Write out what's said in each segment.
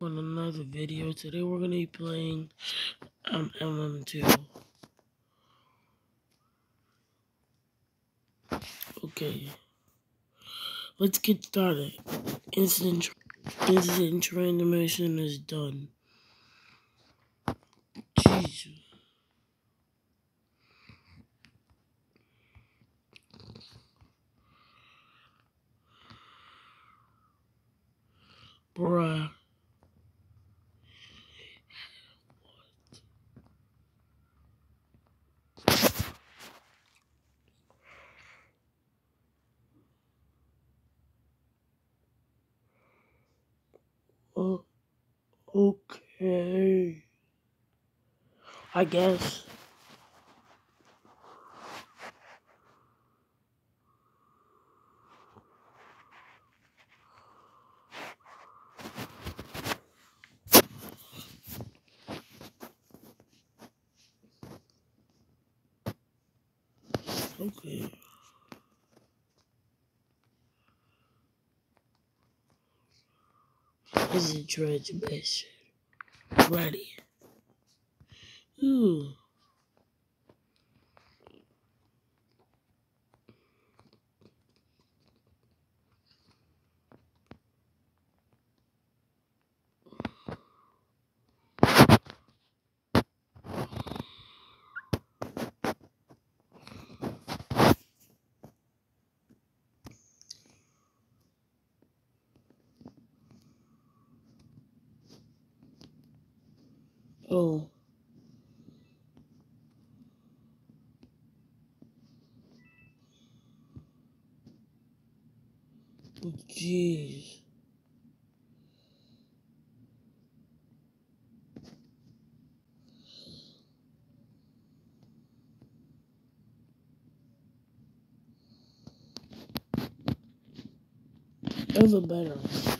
on another video. Today we're gonna be playing um MM2. Okay. Let's get started. Instant instant transmission is done. Jesus. Bruh. Okay. I guess. Okay. This is transmission. Ready. Ooh. Oh. oh. Jeez. Ever better.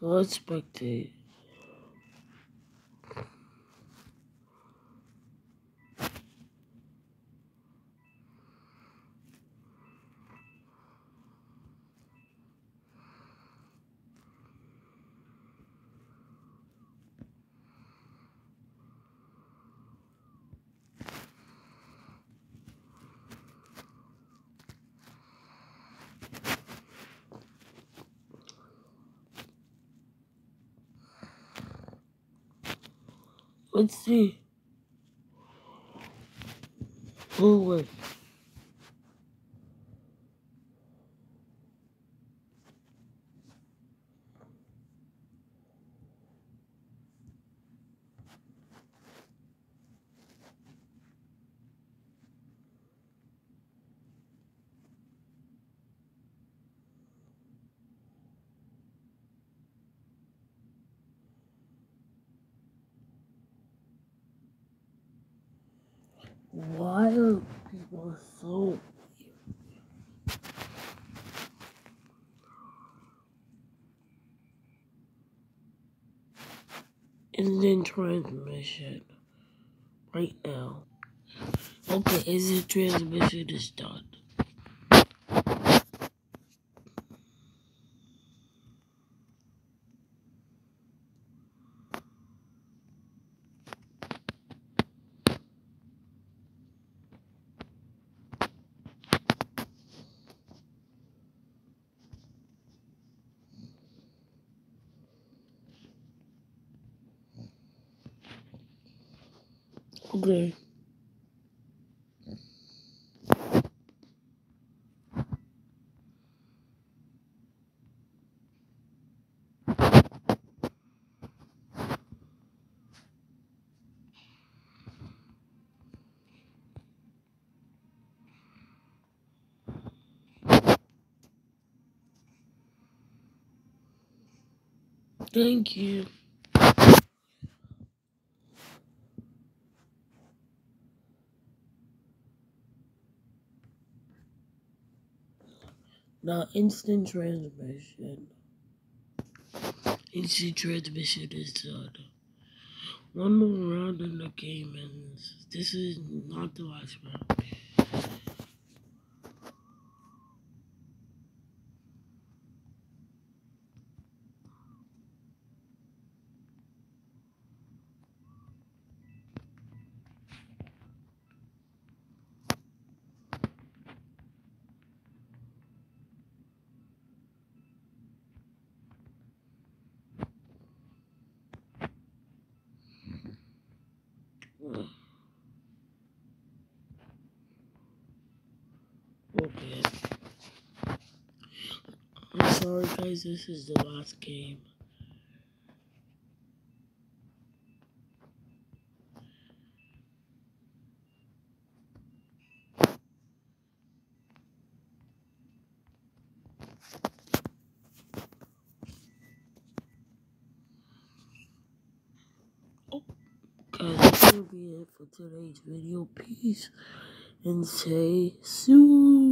Let's spectate. Let's see. Oh, Why are people so instant transmission right now? Okay, is the transmission is done. Okay. Thank you. Now, instant transmission. Instant transmission is done. One more round in the game ends. This is not the last round. Okay. I'm sorry, guys. This is the last game. Oh, guys, that's gonna be it for today's video. Peace and say soon.